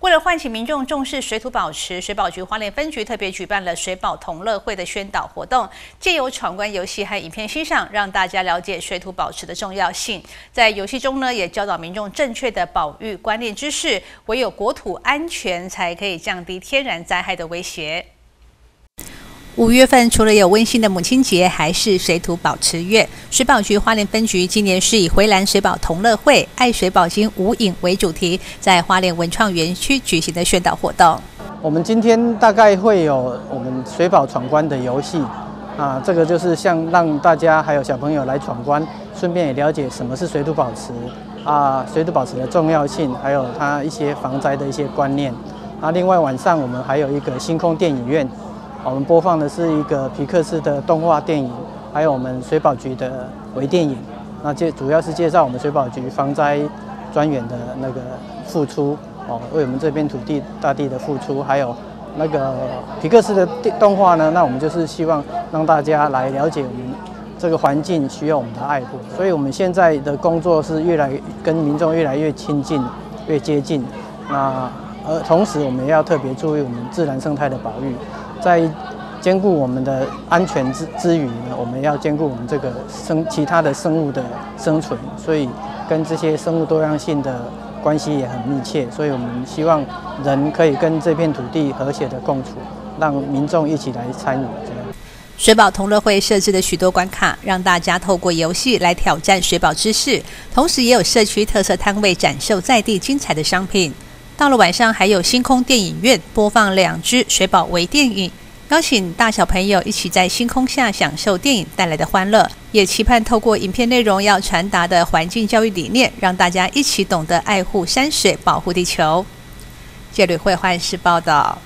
为了唤起民众重视水土保持，水保局花莲分局特别举办了水保同乐会的宣导活动，借由闯关游戏和影片欣赏，让大家了解水土保持的重要性。在游戏中呢，也教导民众正确的保育观念知识，唯有国土安全，才可以降低天然灾害的威胁。五月份除了有温馨的母亲节，还是水土保持月。水保局花莲分局今年是以“回蓝水保同乐会，爱水保金无影”为主题，在花莲文创园区举行的宣导活动。我们今天大概会有我们水保闯关的游戏啊，这个就是像让大家还有小朋友来闯关，顺便也了解什么是水土保持啊，水土保持的重要性，还有它一些防灾的一些观念。那另外晚上我们还有一个星空电影院。我们播放的是一个皮克斯的动画电影，还有我们水保局的微电影。那介主要是介绍我们水保局防灾专员的那个付出哦，为我们这片土地大地的付出。还有那个皮克斯的电动画呢，那我们就是希望让大家来了解我们这个环境需要我们的爱护。所以我们现在的工作是越来跟民众越来越亲近、越接近。那而同时我们也要特别注意我们自然生态的保育。在兼顾我们的安全之之余呢，我们要兼顾我们这个生其他的生物的生存，所以跟这些生物多样性的关系也很密切。所以我们希望人可以跟这片土地和谐的共处，让民众一起来参与。这样，水宝同乐会设置的许多关卡，让大家透过游戏来挑战水宝知识，同时也有社区特色摊位展售在地精彩的商品。到了晚上，还有星空电影院播放两支水宝微电影，邀请大小朋友一起在星空下享受电影带来的欢乐。也期盼透过影片内容要传达的环境教育理念，让大家一起懂得爱护山水、保护地球。这里会换是报道。